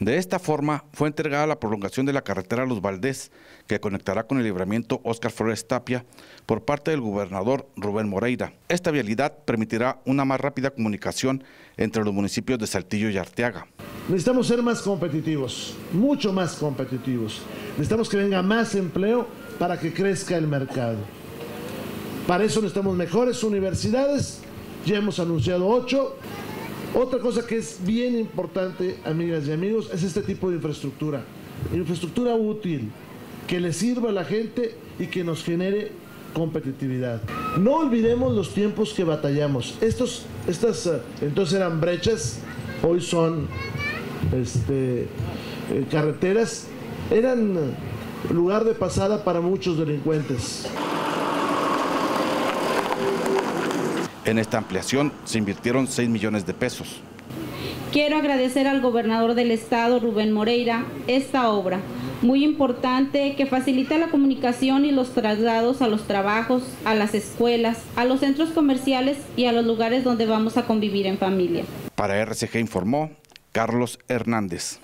De esta forma, fue entregada la prolongación de la carretera Los Valdés, que conectará con el libramiento Óscar Flores Tapia por parte del gobernador Rubén Moreira. Esta vialidad permitirá una más rápida comunicación entre los municipios de Saltillo y Arteaga. Necesitamos ser más competitivos, mucho más competitivos. Necesitamos que venga más empleo para que crezca el mercado. Para eso necesitamos mejores universidades, ya hemos anunciado ocho. Otra cosa que es bien importante, amigas y amigos, es este tipo de infraestructura. Infraestructura útil, que le sirva a la gente y que nos genere competitividad. No olvidemos los tiempos que batallamos. Estos, estas eh, entonces eran brechas, hoy son este, eh, carreteras, eran lugar de pasada para muchos delincuentes. En esta ampliación se invirtieron 6 millones de pesos. Quiero agradecer al gobernador del estado, Rubén Moreira, esta obra muy importante que facilita la comunicación y los traslados a los trabajos, a las escuelas, a los centros comerciales y a los lugares donde vamos a convivir en familia. Para RCG informó Carlos Hernández.